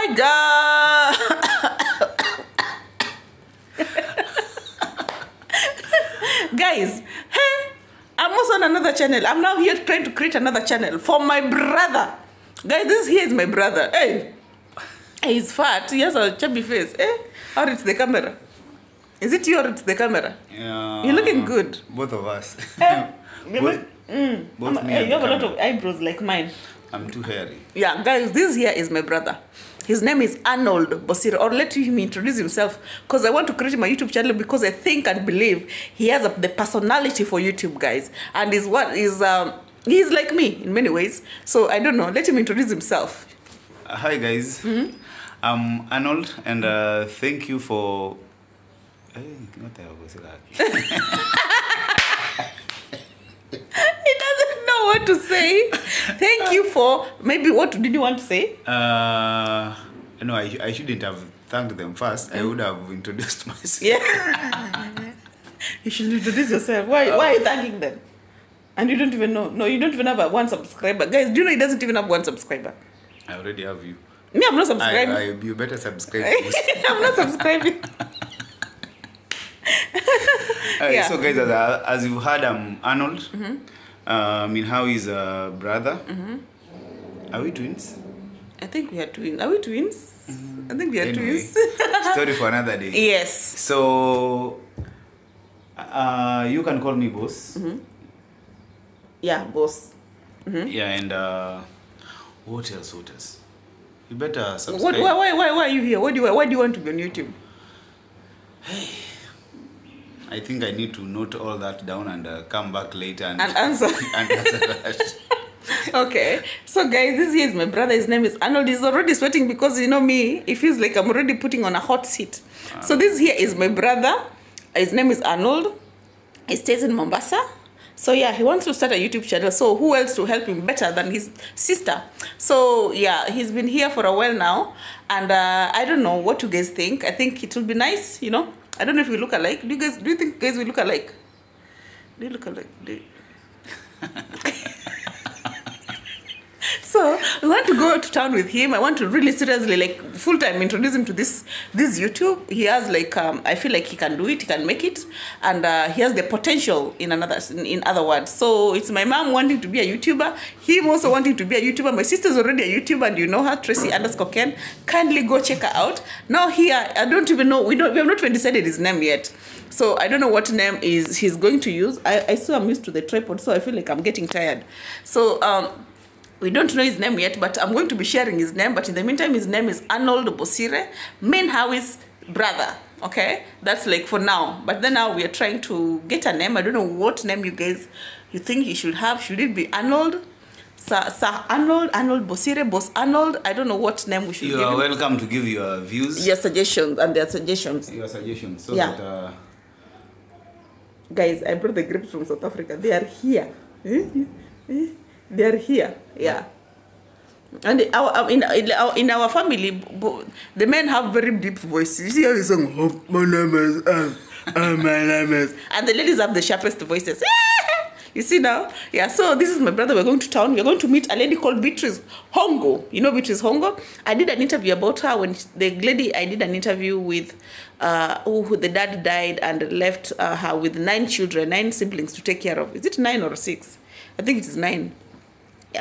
my god. Guys hey i'm also on another channel. I'm now here trying to create another channel for my brother. Guys this here is my brother. Hey. Hey, he's fat. He has a chubby face. Eh or it's the camera? Is it you or it's the camera? Yeah. You're looking good. Both of us. You both, mm, both me hey, you have a lot of eyebrows like mine. I'm too hairy. Yeah, guys, this here is my brother. His name is Arnold Bosire. Or let him introduce himself because I want to create my YouTube channel because I think and believe he has a, the personality for YouTube, guys. And is what is um he's like me in many ways. So I don't know. Let him introduce himself. Uh, hi guys. Mm-hmm. I'm Arnold and uh, thank you for. Eh, what to say. Thank you for maybe what did you want to say? Uh, no, I, I shouldn't have thanked them first. I would have introduced myself. Yeah. you should introduce yourself. Why why are you thanking them? And you don't even know. No, you don't even have a one subscriber. Guys, do you know he doesn't even have one subscriber? I already have you. Me, I'm not subscribing. I, you better subscribe. I'm not subscribing. Alright, Yeah. So guys, as, as you've heard, I'm Arnold. Uh, Minhawi is a brother. Are we twins? I think we are twins. Are we twins? I think we are Anyway, twins. story for another day. yes. So, uh, you can call me boss. Yeah, boss. Yeah, and uh, what else? What else? You better What, subscribe. why, why, why, why are you here? Why do you, why do you want to be on YouTube? I think I need to note all that down and uh, come back later and, And answer. and answer that. okay. So, guys, this here is my brother. His name is Arnold. He's already sweating because, you know, me, it feels like I'm already putting on a hot seat. So, this here is my brother. His name is Arnold. He stays in Mombasa. So yeah, he wants to start a YouTube channel. So who else to help him better than his sister? So yeah, he's been here for a while now, and uh, I don't know what you guys think. I think it will be nice, you know. I don't know if we look alike. Do you guys? Do you think guys we look alike? Do you look alike? Do you- so we want to go to town with him. I want to really seriously, like full time, introduce him to this this YouTube. He has like um, I feel like he can do it. He can make it, and uh, he has the potential. In another, in, in other words, so it's my mom wanting to be a YouTuber. Him also wanting to be a YouTuber. My sister's already a YouTuber, and you know her, Tracy underscore Ken. Kindly go check her out. Now here, I don't even know. We don't. We have not even decided his name yet. So I don't know what name is he's going to use. I I still am used to the tripod, so I feel like I'm getting tired. So um we don't know his name yet, but I'm going to be sharing his name. But in the meantime, his name is Arnold Bosire, Minhawi's brother. Okay, that's like for now. But then now we are trying to get a name. I don't know what name you guys you think he should have. Should it be Arnold? Sir, Sir Arnold, Arnold Bosire, Boss Arnold. I don't know what name we should You give are welcome to give your views, Your suggestions and their suggestions. your suggestions, so Yeah. that uh, Guys, I brought the grapes from South Africa. They are here. Eh? Eh? Eh? They are here. Yeah. And our, our- in, in, our, in our family, the men have very deep voices. You see how he's saying, oh, my name is, um, uh, my name is. And the ladies have the sharpest voices. You see now? Yeah, so this is my brother. We're going to town. We're going to meet a lady called Beatrice Hongo. You know Beatrice Hongo? I did an interview about her when the lady I did an interview with, uh, who, who the dad died and left uh, her with nine children, nine siblings to take care of. Is it nine or six? I think it is nine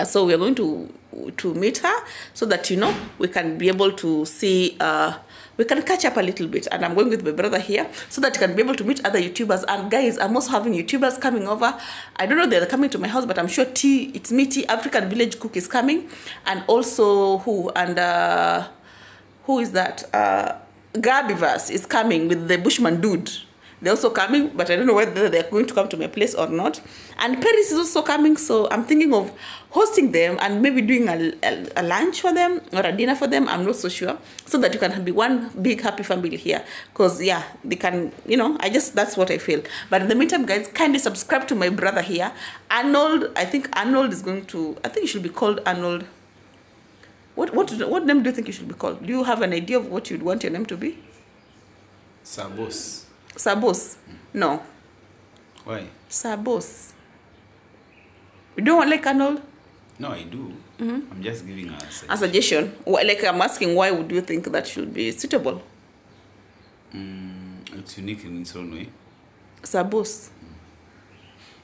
so we're going to to meet her so that you know we can be able to see uh we can catch up a little bit. And i'm going with my brother here so that you can be able to meet other youtubers. And guys i'm also having youtubers coming over. I don't know they're coming to my house but i'm sure tea it's me t african village cook is coming. And also who and uh who is that? Uh gabivas is coming with the bushman dude they're also coming, but I don't know whether they're going to come to my place or not. And Paris is also coming, so I'm thinking of hosting them and maybe doing a, a, a lunch for them or a dinner for them. I'm not so sure, so that you can be one big happy family here. Cause yeah, they can, you know, I just that's what I feel. But in the meantime, guys, kindly subscribe to my brother here, Arnold. I think Arnold is going to. I think he should be called Arnold. What what what name do you think you should be called? Do you have an idea of what you'd want your name to be? Sabos. Sabos. No. Why? Sabos. You don't want like Arnold? No, I do. I'm just giving a suggestion. A suggestion. Like I'm asking, why would you think that should be suitable? Mm, it's unique in its own way. Sabos.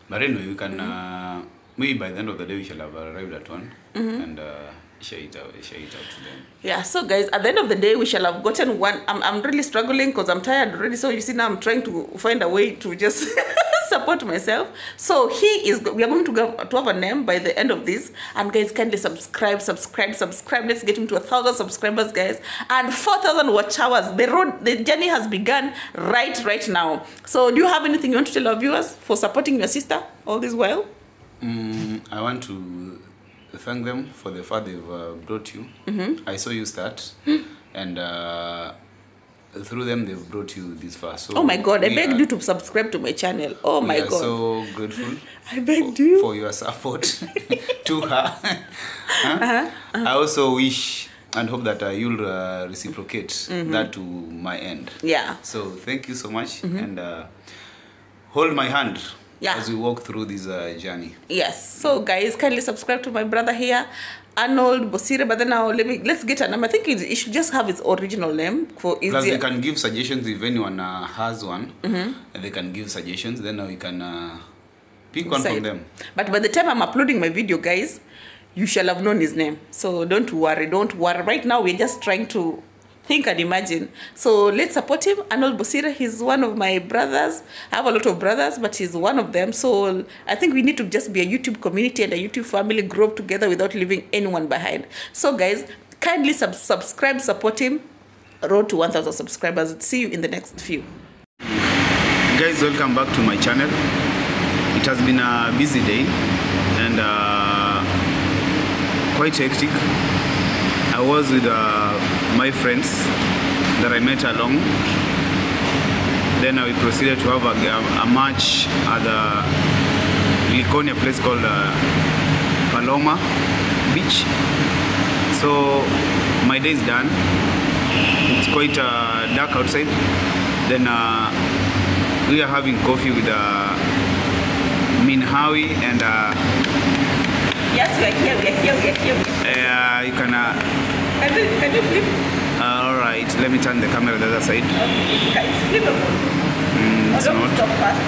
But anyway, we can uh, maybe by the end of the day we shall have arrived at one Mm-hmm. and uh, share it out, share it out to them. Yeah, so guys, at the end of the day, we shall have gotten one. I'm, I'm really struggling because I'm tired already. So you see, now I'm trying to find a way to just support myself. So he is. We are going to go to have a name by the end of this. And guys, kindly subscribe, subscribe, subscribe. Let's get him to a thousand subscribers, guys, and four thousand watch hours. The road, the journey has begun right, right now. So, do you have anything you want to tell our viewers for supporting your sister all this while? Mm, I want to thank them for the far they've uh, brought you. Mm-hmm. I saw you start, and uh, through them they've brought you this far. So Oh my God! I begged are- you to subscribe to my channel. Oh my God! so grateful. I begged for, you. for your support to her. Huh? Uh-huh, I also wish and hope that uh, you'll uh, reciprocate Mm-hmm. that to my end. yeah. So thank you so much and uh, hold my hand Mm-hmm. Yeah. as we walk through this uh, journey. Yes. So guys, kindly subscribe to my brother here, Arnold Bosire. But then now let me let's get a name. I think it, it should just have its original name for easier. Plus, they can give suggestions if anyone uh, has one. Mm-hmm. And they can give suggestions. Then uh, we can uh, pick one from them. But by the time I'm uploading my video, guys, you shall have known his name. So don't worry, don't worry. Right now we're just trying to think and imagine. So let's support him. Arnold Bosire, he's one of my brothers. I have a lot of brothers, but he's one of them. So I think we need to just be a YouTube community and a YouTube family, grow up together without leaving anyone behind. So guys, kindly sub- subscribe, support him. Road to 1,000 subscribers. See you in the next few. Guys, welcome back to my channel. It has been a busy day and uh, quite hectic. I was with uh, my friends that I met along. Then uh, we proceeded to have a, a match at the Likoni, a place called uh, Paloma Beach. So my day is done. It's quite uh, dark outside. Then uh, we are having coffee with uh, Minhawi and uh, Yes, we are here, we are here, we are here. uh, you can. Can you, can you flip? uh, all right, let me turn the camera the other side. Okay, it's flippable. Mm, it's don't stop fast.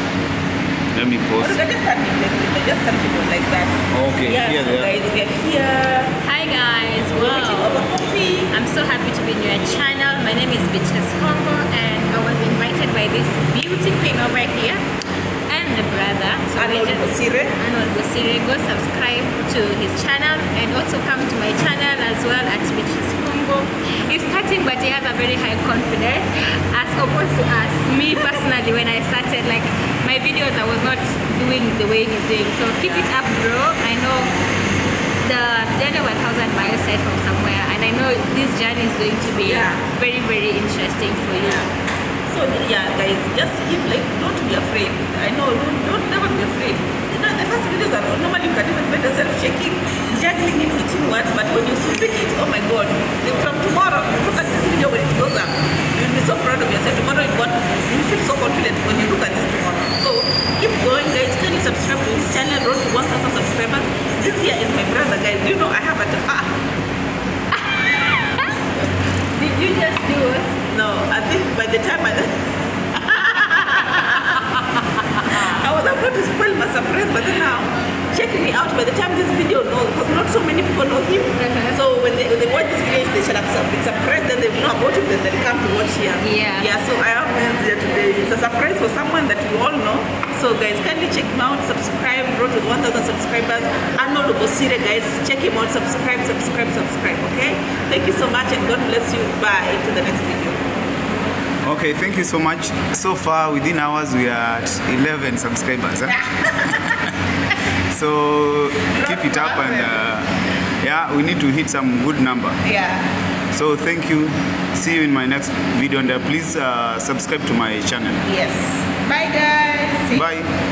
Let me Or pause. you just stand it like just stand it like that. Okay, Yeah, here so they are. guys, we are here. Hi guys, We're wow. over coffee. I'm so happy to be in your channel. My name is Beatrice Congo and I was invited by this beauty queen over here and the brother. So just- Bosire. Arnold Bosire. Go subscribe to his channel and also come to my channel as well at Beatrice Congo. He's starting but he has a very high confidence as opposed to us. Me personally when I started like my videos I was not doing the way he's doing. So keep it up bro. I know the journey 1000 miles set from somewhere and I know this journey is going to be Yeah. very very interesting for you. So yeah, guys, just keep like, don't be afraid. I know, don't, don't never be afraid. You know, the first videos are normally you can even find yourself shaking, juggling in between words, but when you speak it, oh my God, from tomorrow, look at this video when it goes up. You'll be so proud of yourself. Tomorrow you want, you feel so confident when you look at this tomorrow. So keep going, guys. Can you subscribe to his channel? Road to 1,000 subscribers. This year is my brother, guys. You know I have a ah? Did you just do it? No, I think by the time I was about to spoil my surprise, but then now check me out by the time this video knows because not so many people know him. Uh-huh. So when they, when they watch this video, they shall have some- been surprised that they know about him, then they come to watch here. Yeah. Yeah, so I have this here today. It's a surprise for someone that you all know. So guys, kindly check him out, subscribe, grow to 1,000 subscribers. Arnold Obosire, guys, check him out, subscribe, subscribe, subscribe, okay? Thank you so much and God bless you. Bye. To the next video. Okay, thank you so much. So far, within hours, we are at 11 subscribers. huh? so it up and uh, yeah, we need to hit some good number. Yeah. So thank you. See you in my next video and uh, please uh, subscribe to my channel. Yes. Bye, guys. Bye.